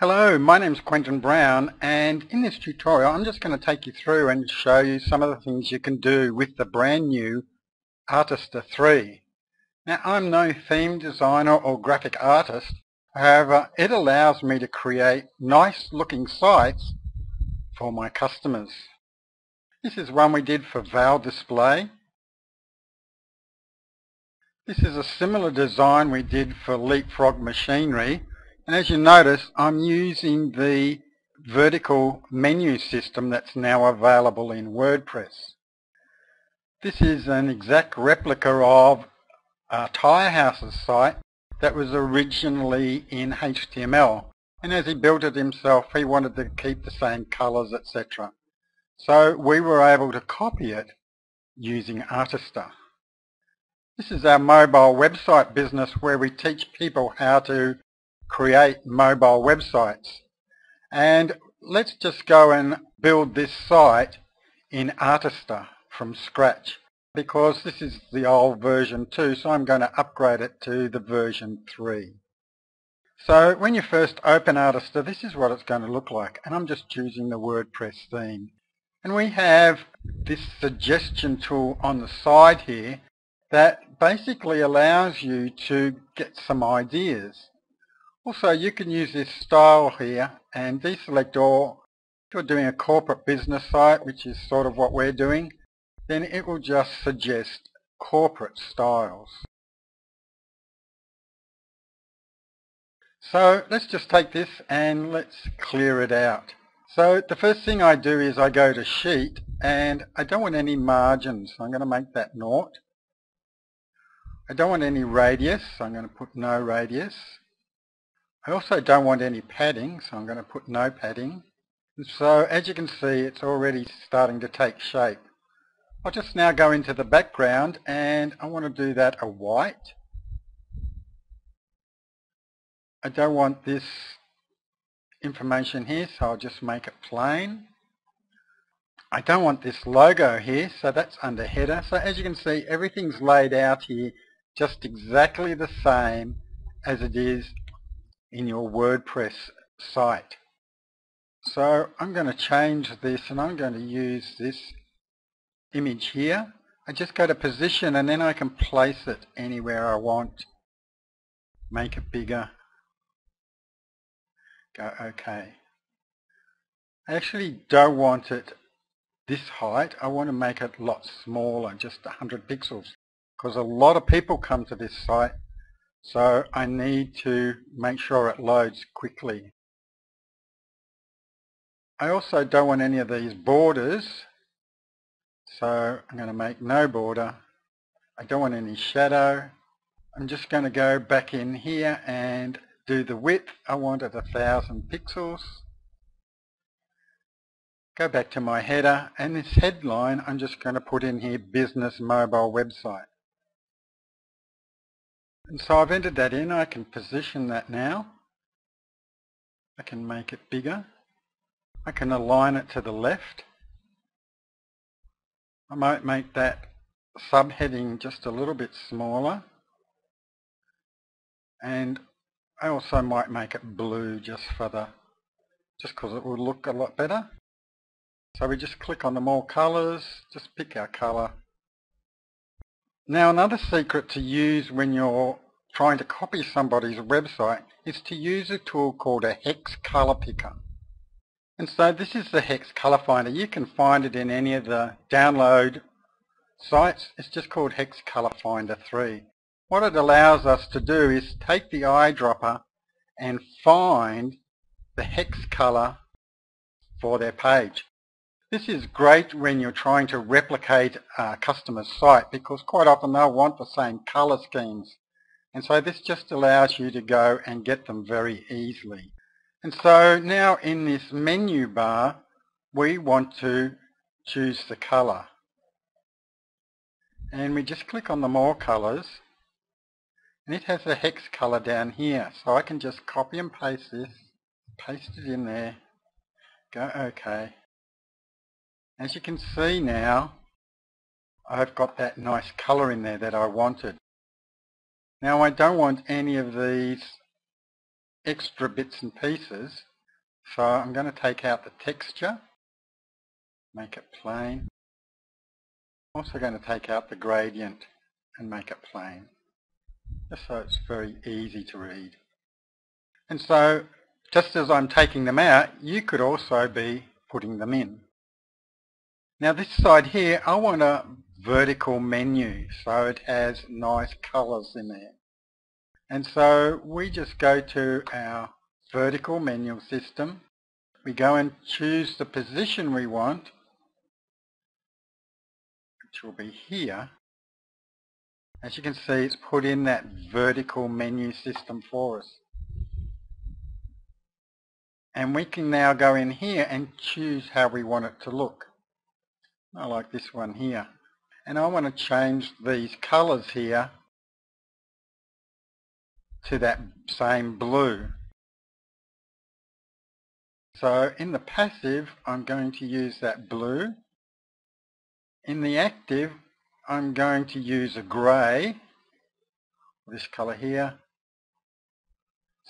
Hello, my name is Quentin Brown and in this tutorial I'm just going to take you through and show you some of the things you can do with the brand new Artisteer 3. Now I'm no theme designer or graphic artist, however it allows me to create nice looking sites for my customers. This is one we did for Val Display. This is a similar design we did for Leapfrog Machinery and as you notice, I'm using the vertical menu system that's now available in WordPress. This is an exact replica of a Tyre House's site that was originally in HTML. And as he built it himself, he wanted to keep the same colors, etc. So we were able to copy it using Artisteer. This is our mobile website business where we teach people how to create mobile websites. And let's just go and build this site in Artisteer from scratch because this is the old version 2 so I'm going to upgrade it to the version 3. So when you first open Artisteer this is what it's going to look like and I'm just choosing the WordPress theme. And we have this suggestion tool on the side here that basically allows you to get some ideas. Also, you can use this style here and deselect all. If you're doing a corporate business site, which is sort of what we're doing, then it will just suggest corporate styles. So let's just take this and let's clear it out. So the first thing I do is I go to Sheet and I don't want any margins. So I'm going to make that naught. I don't want any radius. So I'm going to put no radius. I also don't want any padding, so I'm going to put no padding. So as you can see, it's already starting to take shape. I'll just now go into the background and I want to do that a white. I don't want this information here, so I'll just make it plain. I don't want this logo here, so that's under header. So as you can see, everything's laid out here just exactly the same as it is in your WordPress site. So I'm going to change this and I'm going to use this image here. I just go to position and then I can place it anywhere I want. Make it bigger. Go OK. I actually don't want it this height. I want to make it a lot smaller, just 100 pixels. Because a lot of people come to this site so I need to make sure it loads quickly. I also don't want any of these borders, so I'm going to make no border. I don't want any shadow. I'm just going to go back in here and do the width. I want it a thousand pixels. Go back to my header and this headline I'm just going to put in here business mobile website. And so I've entered that in. I can position that now. I can make it bigger. I can align it to the left. I might make that subheading just a little bit smaller. And I also might make it blue just for the, just because it would look a lot better. So we just click on the more colours, just pick our colour now another secret to use when you're trying to copy somebody's website is to use a tool called a hex color picker. And so this is the hex color finder. You can find it in any of the download sites. It's just called Hex Color Finder 3. What it allows us to do is take the eyedropper and find the hex color for their page. This is great when you're trying to replicate a customer's site because quite often they'll want the same color schemes. And so this just allows you to go and get them very easily. And so now in this menu bar, we want to choose the color. And we just click on the more colors. And it has a hex color down here. So I can just copy and paste this, paste it in there, go OK. As you can see now, I've got that nice color in there that I wanted. Now I don't want any of these extra bits and pieces, So I'm going to take out the texture, make it plain. I'm also going to take out the gradient and make it plain, just so it's very easy to read. And so, just as I'm taking them out, you could also be putting them in. Now this side here, I want a vertical menu, so it has nice colours in there. And so we just go to our vertical menu system. We go and choose the position we want, which will be here. As you can see, it's put in that vertical menu system for us. And we can now go in here and choose how we want it to look. I like this one here. And I want to change these colours here to that same blue. So in the passive, I'm going to use that blue. In the active, I'm going to use a grey, this colour here.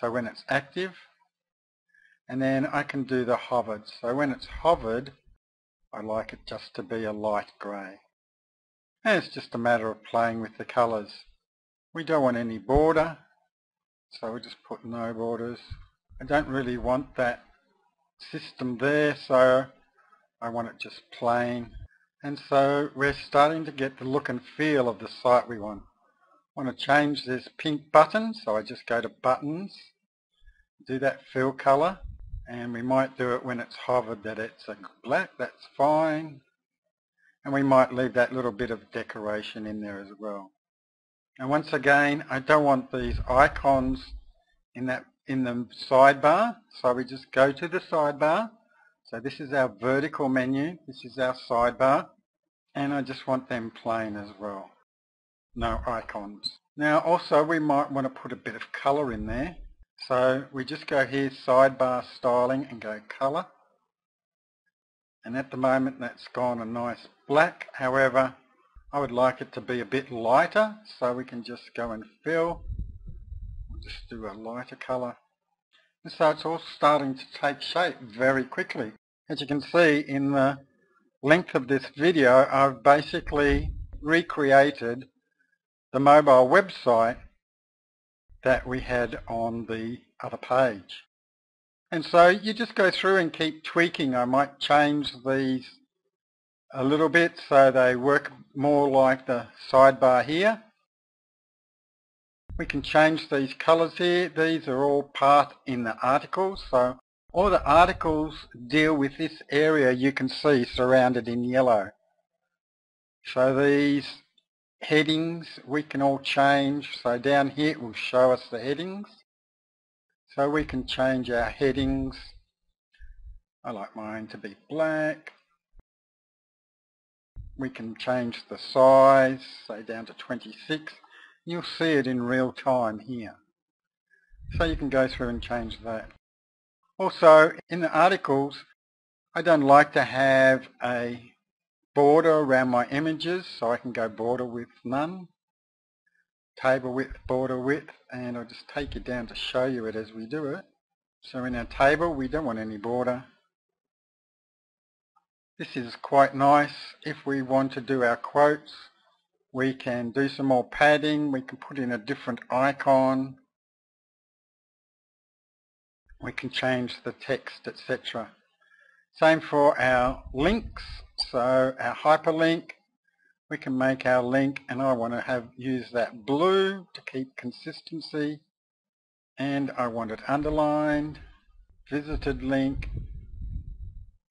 So when it's active, and then I can do the hovered. So when it's hovered, I like it just to be a light grey. And it's just a matter of playing with the colours. We don't want any border, so we just put no borders. I don't really want that system there, so I want it just plain. And so we're starting to get the look and feel of the site we want. I want to change this pink button, so I just go to buttons, do that fill color, and we might do it when it's hovered that it's a black, that's fine. And we might leave that little bit of decoration in there as well. And once again, I don't want these icons in that in the sidebar. So we just go to the sidebar. So this is our vertical menu. This is our sidebar. And I just want them plain as well. No icons. Now also we might want to put a bit of colour in there. So we just go here, sidebar styling and go colour. And at the moment that's gone a nice black. However, I would like it to be a bit lighter so we can just go and fill just do a lighter colour. And so it's all starting to take shape very quickly. As you can see in the length of this video, I've basically recreated the mobile website that we had on the other page. And so you just go through and keep tweaking. I might change these a little bit so they work more like the sidebar here. We can change these colors here. These are all part in the articles. So all the articles deal with this area you can see surrounded in yellow. So these headings we can all change. So down here it will show us the headings. So we can change our headings. I like mine to be black. We can change the size, say down to 26. You'll see it in real time here. So you can go through and change that. Also, in the articles, I don't like to have a border around my images, so I can go border width none, table width, border width, and I'll just take it down to show you it as we do it. So in our table, we don't want any border. This is quite nice if we want to do our quotes we can do some more padding. We can put in a different icon. We can change the text, etc. Same for our links. So our hyperlink, we can make our link and I want to have use that blue to keep consistency and I want it underlined visited link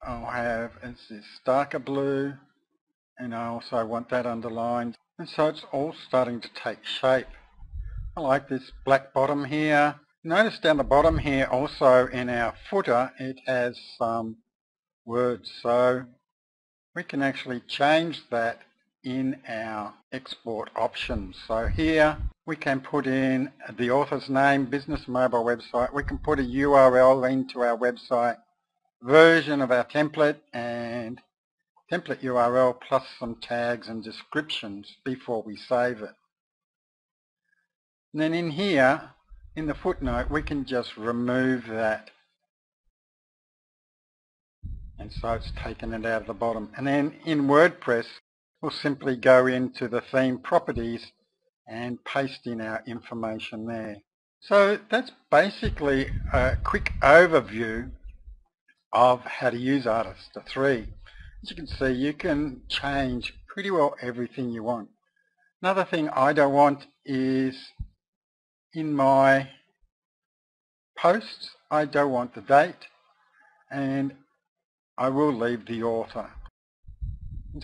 I'll have it's this darker blue and I also want that underlined and so it's all starting to take shape. I like this black bottom here. Notice down the bottom here also in our footer it has some words so we can actually change that in our export options. So here we can put in the author's name, business mobile website. We can put a URL into our website, version of our template and template URL plus some tags and descriptions before we save it. And then in here, in the footnote, we can just remove that and so it's taken it out of the bottom. And then in WordPress, we'll simply go into the theme properties and paste in our information there. So that's basically a quick overview of how to use Artisteer 3. As you can see, you can change pretty well everything you want. Another thing I don't want is in my posts, I don't want the date and I will leave the author.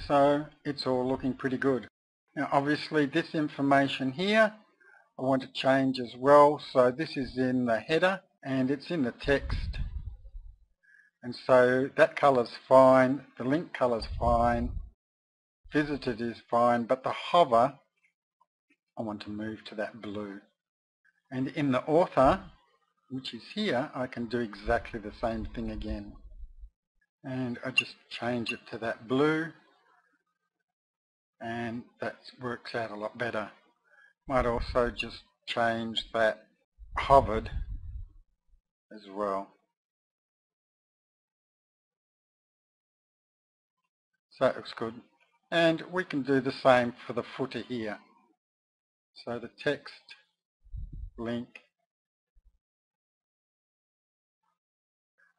So it's all looking pretty good. Now obviously this information here I want to change as well. So this is in the header and it's in the text. And so that color's fine, the link color's fine, visited is fine, but the hover, I want to move to that blue. And in the author, which is here, I can do exactly the same thing again and I just change it to that blue and that works out a lot better. Might also just change that hovered as well. So that looks good. And we can do the same for the footer here. So the text, link,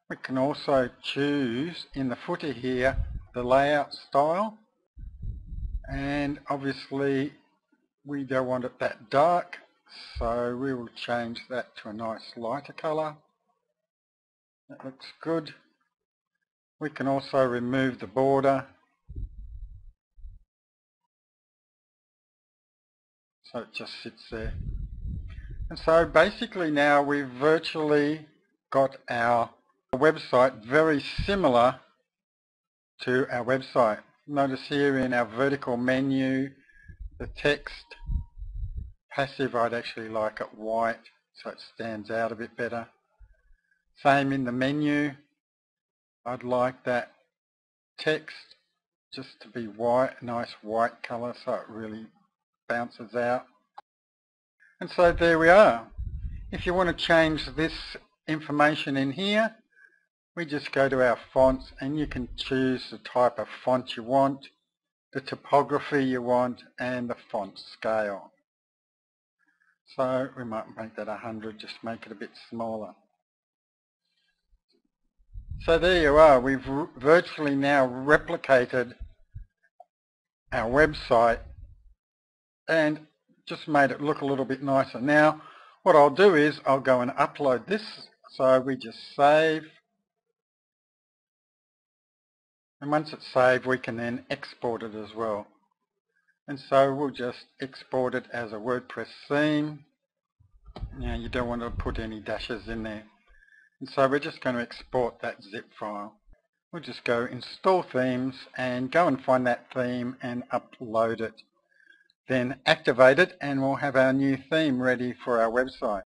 We can also choose in the footer here the layout style and obviously we don't want it that dark so we will change that to a nice lighter colour. That looks good. We can also remove the border so it just sits there. And so basically now we've virtually got our website very similar to our website. Notice here in our vertical menu, the text, passive I'd actually like it white so it stands out a bit better. Same in the menu, I'd like that text just to be white, nice white colour so it really bounces out. And so there we are. If you want to change this information in here, we just go to our fonts and you can choose the type of font you want, the typography you want and the font scale. So we might make that 100, just make it a bit smaller. So there you are, we've virtually now replicated our website and just made it look a little bit nicer. Now what I'll do is I'll go and upload this, so we just save and once it's saved we can then export it as well. And so we'll just export it as a WordPress theme now you don't want to put any dashes in there. And so we're just going to export that zip file. We'll just go install themes and go and find that theme and upload it. Then activate it and we'll have our new theme ready for our website